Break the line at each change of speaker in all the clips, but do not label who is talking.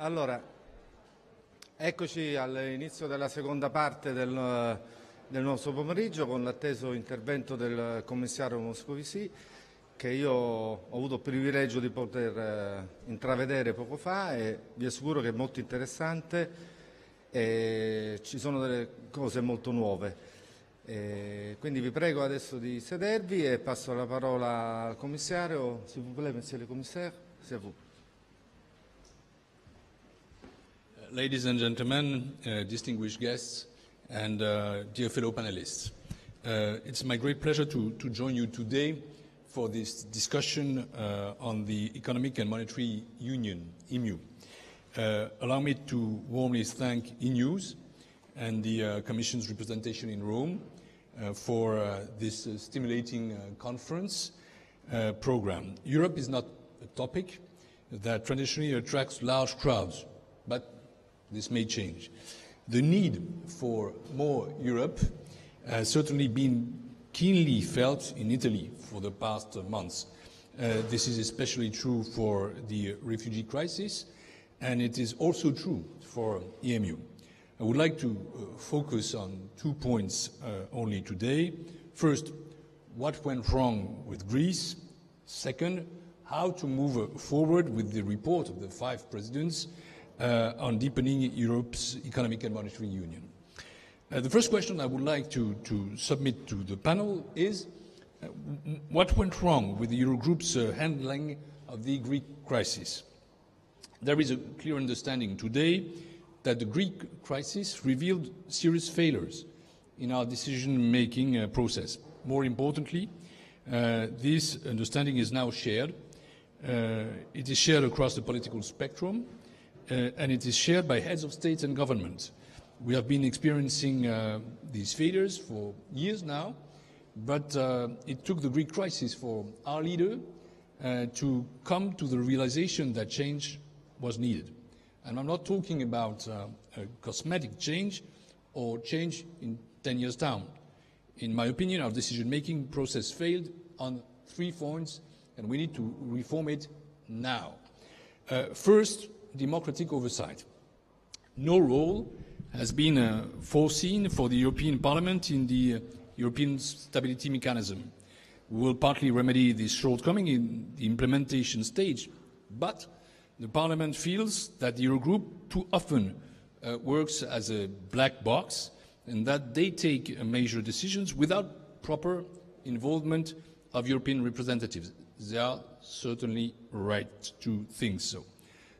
Allora, eccoci all'inizio della seconda parte del, del nostro pomeriggio con l'atteso intervento del commissario Moscovici che io ho avuto il privilegio di poter eh, intravedere poco fa e vi assicuro che è molto interessante e ci sono delle cose molto nuove. E quindi vi prego adesso di sedervi e passo la parola al commissario. S'il vous plaît, monsieur le commissaire, c'est vous.
Ladies and gentlemen, uh, distinguished guests, and uh, dear fellow panelists, uh, it's my great pleasure to, to join you today for this discussion uh, on the Economic and Monetary Union, EMU. Uh, allow me to warmly thank Eunews and the uh, Commission's representation in Rome for this stimulating conference program. Europe is not a topic that traditionally attracts large crowds, but this may change. The need for more Europe has certainly been keenly felt in Italy for the past months. Uh, this is especially true for the refugee crisis, and it is also true for EMU. I would like to uh, focus on two points uh, only today. First, what went wrong with Greece? Second, how to move forward with the report of the five presidents uh, on deepening Europe's economic and monetary union. Uh, the first question I would like to, to submit to the panel is uh, what went wrong with the Eurogroup's uh, handling of the Greek crisis? There is a clear understanding today that the Greek crisis revealed serious failures in our decision-making uh, process. More importantly, uh, this understanding is now shared. It is shared across the political spectrum, and it is shared by heads of state and government. We have been experiencing uh, these failures for years now, but uh, it took the Greek crisis for our leader uh, to come to the realization that change was needed. And I'm not talking about uh, a cosmetic change or change in 10 years' time. In my opinion, our decision-making process failed on three points, and we need to reform it now. Uh, first, democratic oversight. No role has been uh, foreseen for the European Parliament in the uh, European Stability Mechanism. We will partly remedy this shortcoming in the implementation stage, but the Parliament feels that the Eurogroup too often uh, works as a black box and that they take major decisions without proper involvement of European representatives. They are certainly right to think so.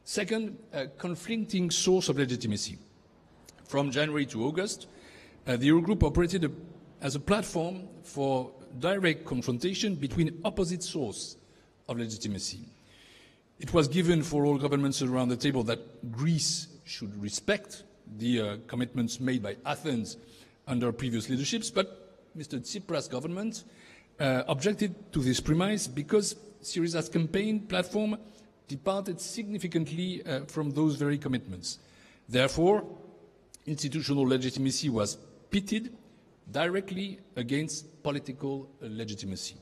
Second, a conflicting source of legitimacy. From January to August, uh, the Eurogroup operated a, as a platform for direct confrontation between opposite sources of legitimacy. It was given for all governments around the table that Greece should respect the uh, commitments made by Athens under previous leaderships, but Mr. Tsipras' government uh, objected to this premise because Syriza's campaign platform departed significantly uh, from those very commitments. Therefore, institutional legitimacy was pitted directly against political legitimacy.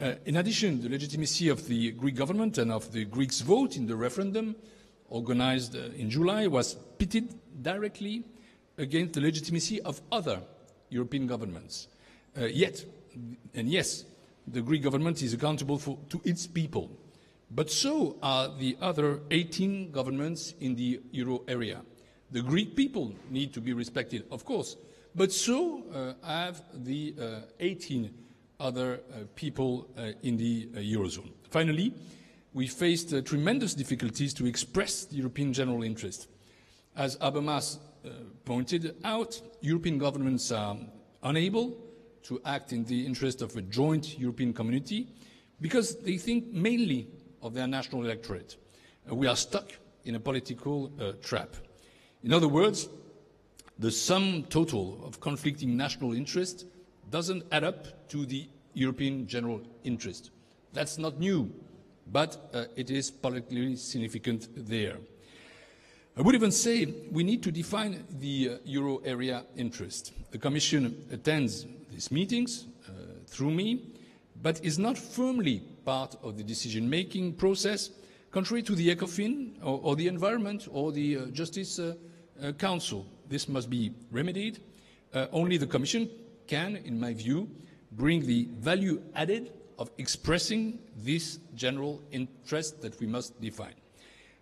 Uh, in addition, the legitimacy of the Greek government and of the Greeks' vote in the referendum organized uh, in July was pitted directly against the legitimacy of other European governments. Uh, yet, and yes, the Greek government is accountable for, to its people, but so are the other 18 governments in the euro area. The Greek people need to be respected, of course, but so uh, have the uh, 18 other uh, people uh, in the uh, Eurozone. Finally, we faced tremendous difficulties to express the European general interest. As Habermas pointed out, European governments are unable to act in the interest of a joint European community because they think mainly of their national electorate. We are stuck in a political uh, trap. In other words, the sum total of conflicting national interests doesn't add up to the European general interest. That's not new, but uh, it is politically significant there. I would even say we need to define the uh, euro area interest. The Commission attends these meetings uh, through me, but is not firmly part of the decision-making process contrary to the ECOFIN or, or the Environment or the uh, Justice uh, uh, Council. This must be remedied. Uh, only the Commission can, in my view, bring the value added of expressing this general interest that we must define.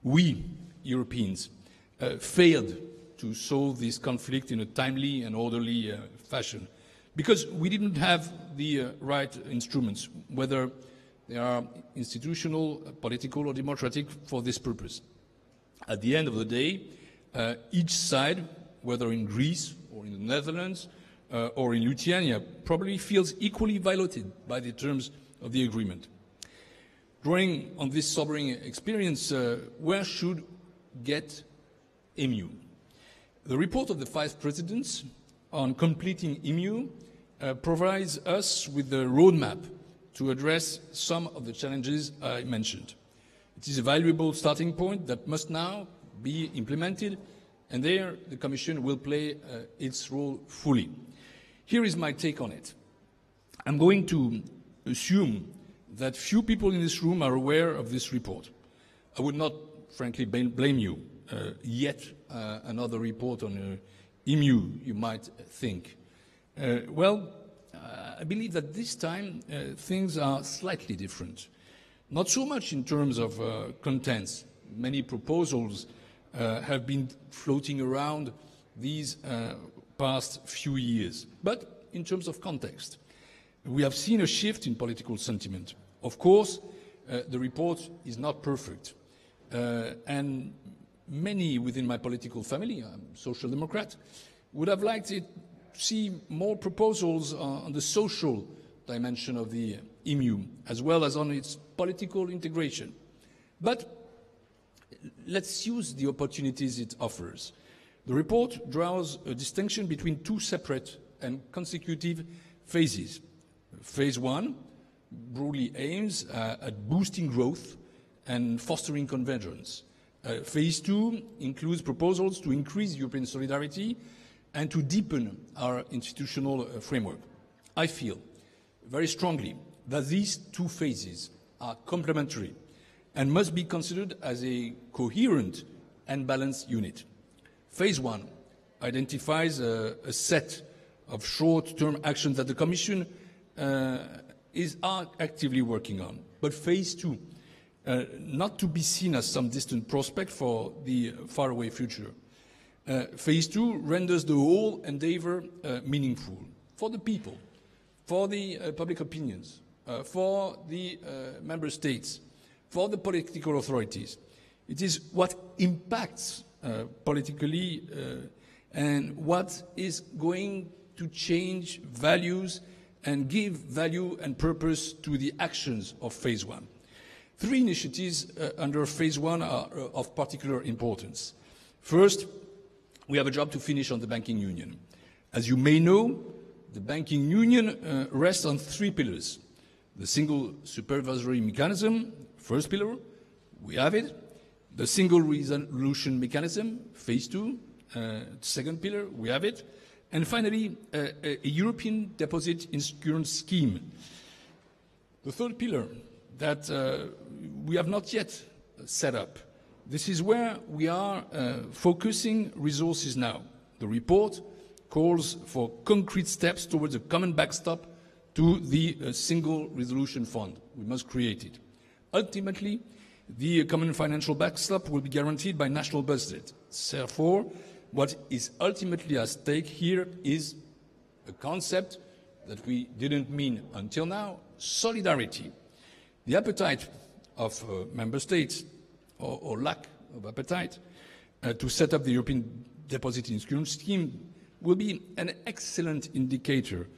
We, Europeans, uh, failed to solve this conflict in a timely and orderly uh, fashion because we didn't have the right instruments, whether they are institutional, political, or democratic, for this purpose. At the end of the day, uh, each side, whether in Greece or in the Netherlands uh, or in Lithuania, probably feels equally violated by the terms of the agreement. Drawing on this sobering experience, uh, where should get EMU? The report of the five presidents on completing EMU uh, provides us with a roadmap to address some of the challenges I mentioned. It is a valuable starting point that must now be implemented, and there the Commission will play uh, its role fully. Here is my take on it. I'm going to assume that few people in this room are aware of this report. I would not, frankly, blame you. Uh, yet uh, another report on uh, EMU, you might think. Uh, well, I believe that this time uh, things are slightly different. Not so much in terms of contents. Many proposals have been floating around these past few years, but in terms of context. We have seen a shift in political sentiment. Of course, uh, the report is not perfect. Uh, and many within my political family, I'm a social democrat, would have liked it see more proposals on the social dimension of the EMU, as well as on its political integration. But let's use the opportunities it offers. The report draws a distinction between two separate and consecutive phases. Phase one broadly aims uh, at boosting growth and fostering convergence. Uh, phase two includes proposals to increase European solidarity and to deepen our institutional uh, framework. I feel very strongly that these two phases are complementary and must be considered as a coherent and balanced unit. Phase one identifies a, a set of short-term actions that the Commission uh, is actively working on. But phase two, uh, not to be seen as some distant prospect for the faraway future. Uh, phase two renders the whole endeavor uh, meaningful for the people, for the uh, public opinions, uh, for the uh, member states, for the political authorities. It is what impacts politically and what is going to change values and give value and purpose to the actions of phase one. Three initiatives uh, under phase one are uh, of particular importance. First, we have a job to finish on the banking union. As you may know, the banking union uh, rests on three pillars. The single supervisory mechanism, first pillar, we have it. The single resolution mechanism, phase two, uh, second pillar, we have it. And finally, uh, a European deposit insurance scheme. The third pillar that uh, we have not yet set up. This is where we are uh, focusing resources now. The report calls for concrete steps towards a common backstop to the uh, single resolution fund. We must create it. Ultimately, the common financial backstop will be guaranteed by national budget. Therefore, what is ultimately at stake here is a concept that we didn't mean until now, solidarity. The appetite of uh, member states, or, or, lack of appetite, uh, to set up the European Deposit Insurance Scheme will be an excellent indicator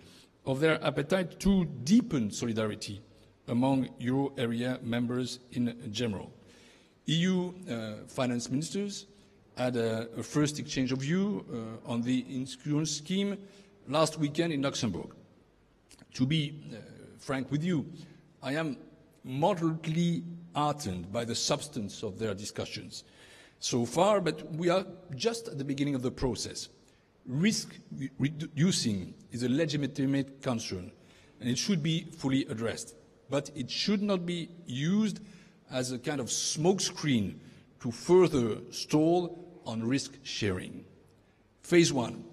of their appetite to deepen solidarity among euro area members in general. EU uh, finance ministers had a, a first exchange of view uh, on the insurance scheme last weekend in Luxembourg. To be uh, frank with you, I am moderately heartened by the substance of their discussions so far, but we are just at the beginning of the process. Risk reducing is a legitimate concern, and it should be fully addressed. But it should not be used as a kind of smokescreen to further stall on risk sharing. Phase one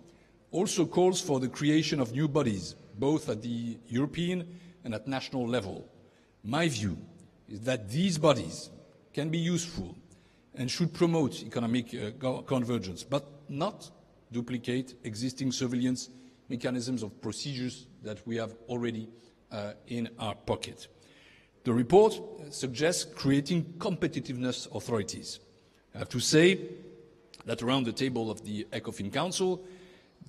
also calls for the creation of new bodies, both at the European and at national level. My view is that these bodies can be useful and should promote economic uh, convergence, but not duplicate existing surveillance mechanisms of procedures that we have already uh, in our pocket. The report suggests creating competitiveness authorities. I have to say that around the table of the ECOFIN Council,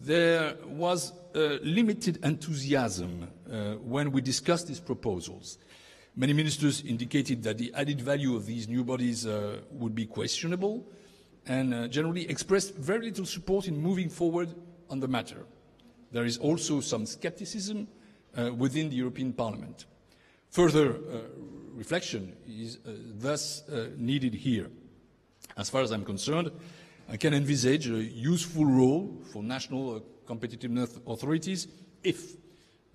there was limited enthusiasm uh, when we discussed these proposals. Many ministers indicated that the added value of these new bodies uh, would be questionable and uh, generally expressed very little support in moving forward on the matter. There is also some skepticism uh, within the European Parliament. Further uh, reflection is uh, thus needed here. As far as I'm concerned, I can envisage a useful role for national competitiveness authorities if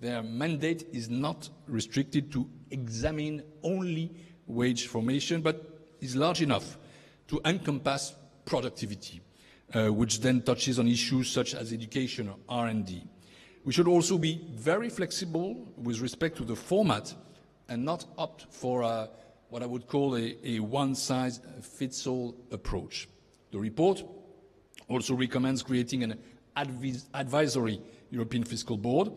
their mandate is not restricted to examine only wage formation, but is large enough to encompass productivity, uh, which then touches on issues such as education or R&D. We should also be very flexible with respect to the format and not opt for a, what I would call a, a one-size-fits-all approach. The report also recommends creating an advis advisory European Fiscal Board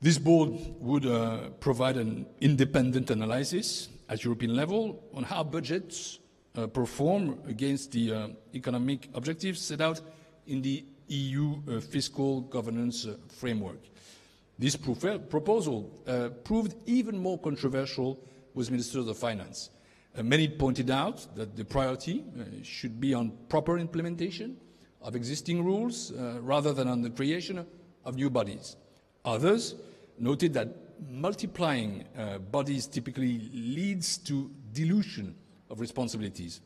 this board would uh, provide an independent analysis at European level on how budgets uh, perform against the uh, economic objectives set out in the EU uh, fiscal governance uh, framework. This proposal uh, proved even more controversial with ministers of finance. many pointed out that the priority should be on proper implementation of existing rules rather than on the creation of new bodies. Others noted that multiplying uh, bodies typically leads to dilution of responsibilities.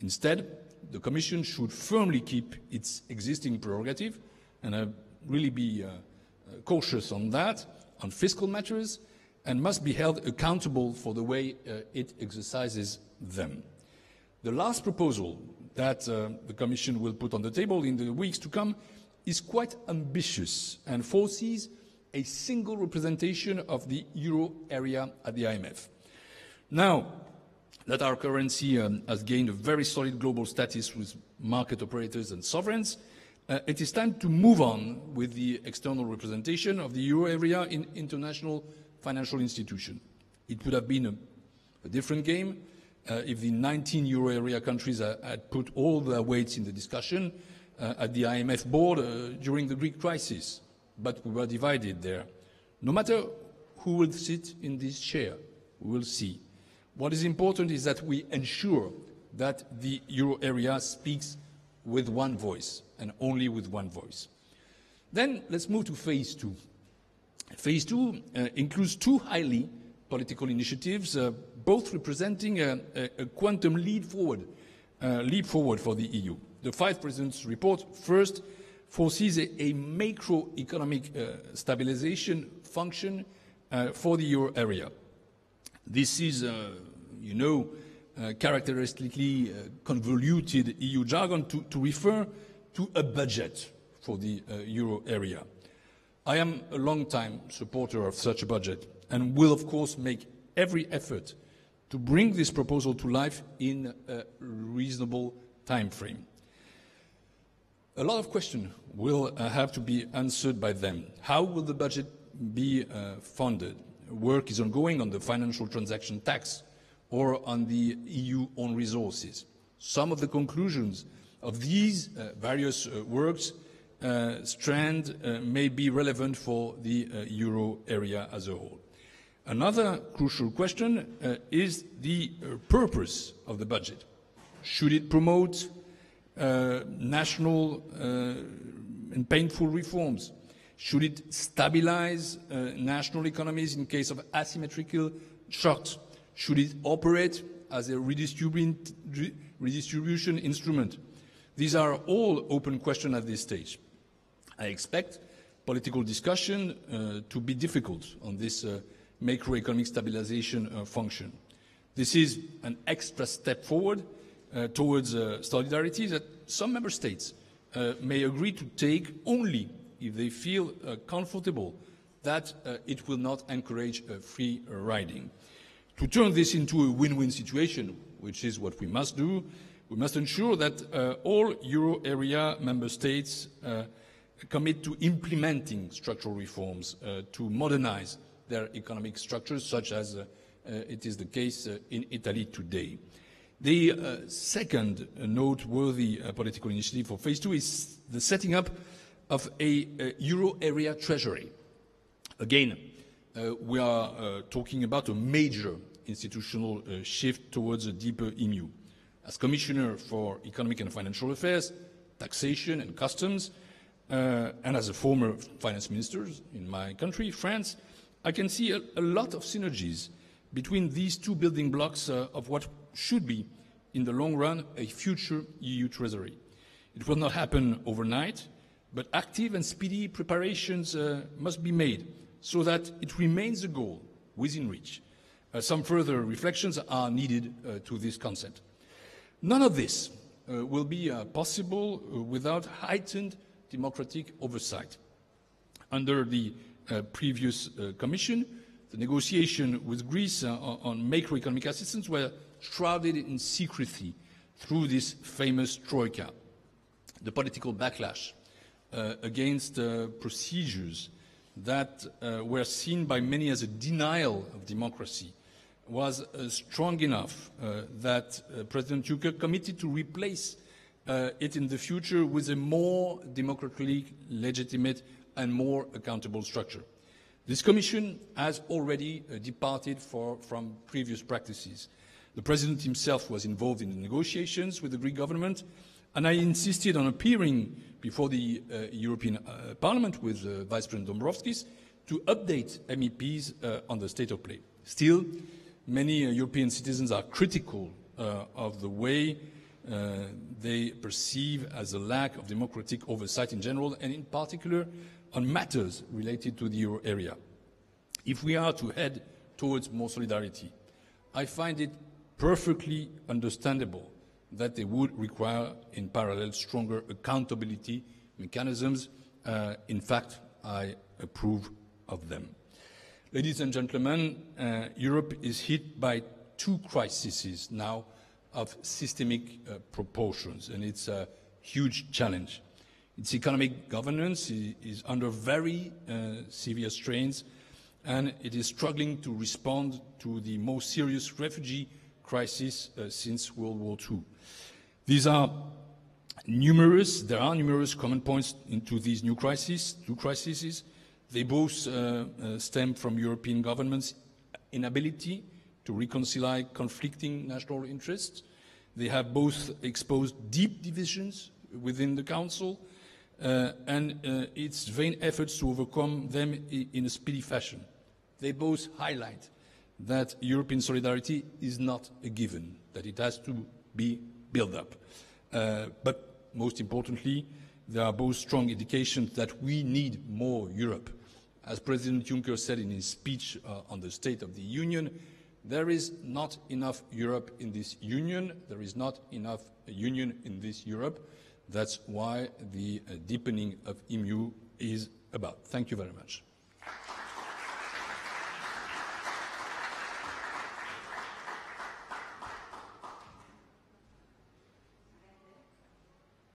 Instead, the Commission should firmly keep its existing prerogative, and uh, really be uh, uh, cautious on that, on fiscal matters, and must be held accountable for the way uh, it exercises them. The last proposal that uh, the Commission will put on the table in the weeks to come is quite ambitious and foresees a single representation of the euro area at the IMF. Now that our currency um, has gained a very solid global status with market operators and sovereigns, uh, it is time to move on with the external representation of the euro area in international financial institutions. It would have been a, a different game uh, if the 19 euro area countries uh, had put all their weights in the discussion uh, at the IMF board uh, during the Greek crisis but we were divided there. No matter who will sit in this chair, we will see. What is important is that we ensure that the euro area speaks with one voice and only with one voice. Then let's move to phase two. Phase two uh, includes two highly political initiatives, uh, both representing a, a, a, quantum lead forward, uh, leap forward for the EU. The five presidents' report first foresees a, a macroeconomic uh, stabilization function uh, for the euro area. This is, uh, you know, uh, characteristically uh, convoluted EU jargon to, to, refer to a budget for the euro area. I am a long-time supporter of such a budget and will, of course, make every effort to bring this proposal to life in a reasonable time frame. A lot of questions will uh, have to be answered by them. How will the budget be uh, funded? Work is ongoing on the financial transaction tax or on the EU own resources. Some of the conclusions of these uh, various uh, works uh, strand uh, may be relevant for the euro area as a whole. Another crucial question is the purpose of the budget. Should it promote national uh, and painful reforms? Should it stabilize uh, national economies in case of asymmetrical shocks? Should it operate as a redistribution instrument? These are all open questions at this stage. I expect political discussion uh, to be difficult on this uh, macroeconomic stabilization uh, function. This is an extra step forward uh, towards uh, solidarity that some member states uh, may agree to take only if they feel uh, comfortable that uh, it will not encourage uh, free riding. To turn this into a win-win situation, which is what we must do, we must ensure that all euro area member states commit to implementing structural reforms to modernize their economic structures, such as it is the case in Italy today. The uh, second noteworthy uh, political initiative for phase two is the setting up of a, a euro area treasury. Again, uh, we are uh, talking about a major institutional uh, shift towards a deeper EMU. As Commissioner for Economic and Financial Affairs, Taxation and Customs, uh, and as a former finance minister in my country, France, I can see a, a lot of synergies between these two building blocks of what should be, in the long run, a future EU treasury. It will not happen overnight, but active and speedy preparations uh, must be made so that it remains a goal within reach. Uh, some further reflections are needed uh, to this concept. None of this uh, will be uh, possible uh, without heightened democratic oversight. Under the previous Commission, the negotiation with Greece on macroeconomic assistance were shrouded in secrecy through this famous troika. The political backlash uh, against uh, procedures that uh, were seen by many as a denial of democracy was uh, strong enough uh, that uh, President Juncker committed to replace it in the future with a more democratically legitimate and more accountable structure. This Commission has already departed for, from previous practices. The President himself was involved in the negotiations with the Greek government, and I insisted on appearing before the uh, European uh, Parliament with uh, Vice President Dombrovskis to update MEPs uh, on the state of play. Still, many uh, European citizens are critical uh, of the way they perceive as a lack of democratic oversight in general, and in particular on matters related to the euro area. If we are to head towards more solidarity, I find it perfectly understandable that they would require in parallel stronger accountability mechanisms. Uh, in fact, I approve of them. Ladies and gentlemen, uh, Europe is hit by two crises now of systemic uh, proportions, and it's a huge challenge. Its economic governance is under very uh, severe strains, and it is struggling to respond to the most serious refugee crisis uh, since World War II. These are numerous, there are numerous common points into these new crises, two crises. They both uh, uh, stem from European governments' inability to reconcile conflicting national interests. They have both exposed deep divisions within the Council uh, and uh, its vain efforts to overcome them in a speedy fashion. They both highlight that European solidarity is not a given, that it has to be built up. Uh, but most importantly, there are both strong indications that we need more Europe. As President Juncker said in his speech uh, on the State of the Union, there is not enough Europe in this Union. There is not enough Union in this Europe. That's why the uh, deepening of EMU is about. Thank you very much.